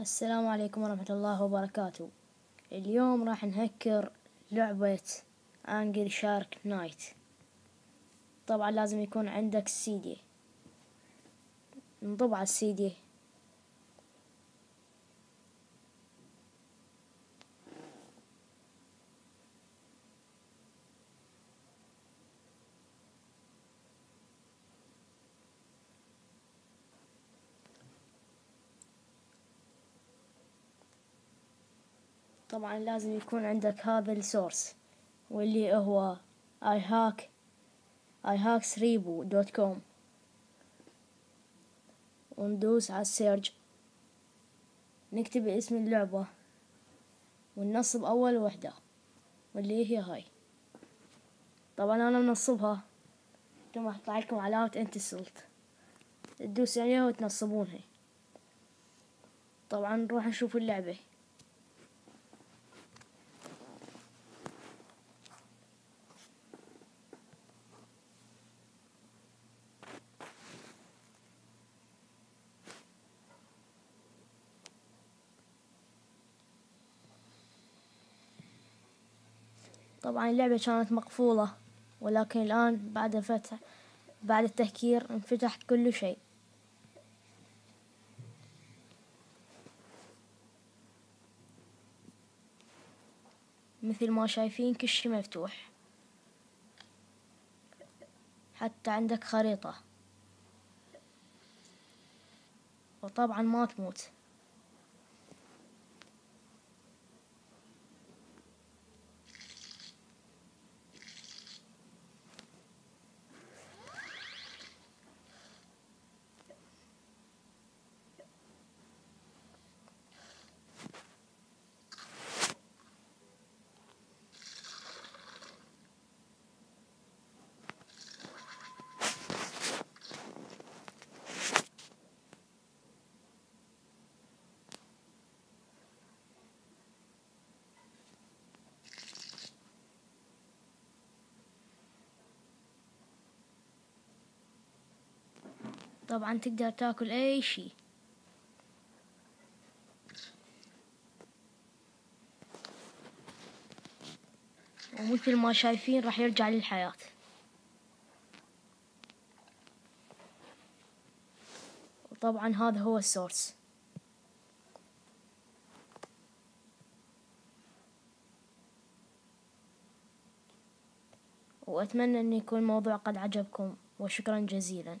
السلام عليكم ورحمة الله وبركاته. اليوم راح نهكر لعبة انجل شارك نايت طبعا لازم يكون عندك السيدي نضب على السيدي طبعا لازم يكون عندك هذا السورس واللي هو ihack ihacksribu.com وندوس على السيرج. نكتب اسم اللعبة وننصب أول وحدة واللي هي هاي. طبعا أنا منصبها. ثم أحط لكم علامة انتسلت. تدوس عليها وتنصبونها. طبعا نروح نشوف اللعبة. طبعا اللعبة كانت مقفولة ولكن الآن بعد فتح بعد التهكير انفتح كل شيء. مثل ما شايفين كل شي مفتوح. حتى عندك خريطة. وطبعا ما تموت. طبعا تقدر تاكل أي شي ومثل ما شايفين راح يرجع للحياة. وطبعا هذا هو السورس. وأتمنى أن يكون الموضوع قد عجبكم وشكرا جزيلا.